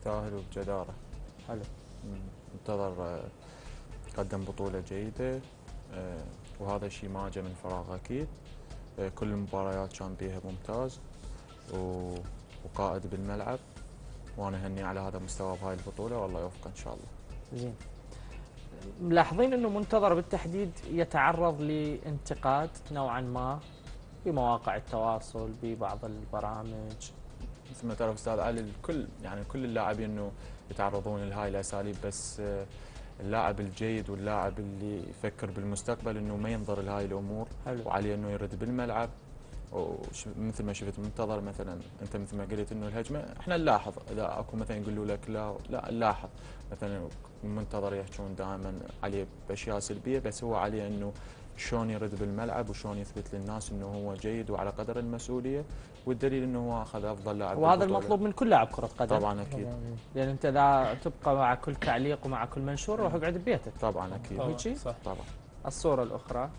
يستاهل وبجداره حلو. منتظر آه، قدم بطولة جيدة آه، وهذا الشيء ما جاء من فراغ أكيد. آه، كل المباريات كان بيها ممتاز وقائد بالملعب وأنا هني على هذا المستوى بهاي البطولة والله يوفقه إن شاء الله. زين. ملاحظين إنه منتظر بالتحديد يتعرض لانتقاد نوعا ما بمواقع التواصل ببعض البرامج. مثل ما تعرف أستاذ علي الكل يعني كل اللاعبين إنه يتعرضون لهاي الأساليب بس آه، اللاعب الجيد واللاعب اللي يفكر بالمستقبل إنه ما ينظر لهاي الأمور حلو. وعليه إنه يرد بالملعب. ومثل ما شفت منتظر مثلا أنت مثل ما قلت إنه الهجمة إحنا نلاحظ. إذا أكو مثلا يقولوا لك لا لا نلاحظ. مثلا منتظر يحجون دائما عليه بأشياء سلبية بس هو عليه إنه شلون يرد بالملعب وشلون يثبت للناس إنه هو جيد وعلى قدر المسؤولية والدليل إنه هو أخذ أفضل لاعب وهذا. المطلوب من كل لاعب كرة قدم. طبعا أكيد. لأن أنت إذا تبقى مع كل تعليق ومع كل منشور روح اقعد ببيتك. طبعا أكيد. طبعاً،؟ صح. طبعا. الصورة الأخرى.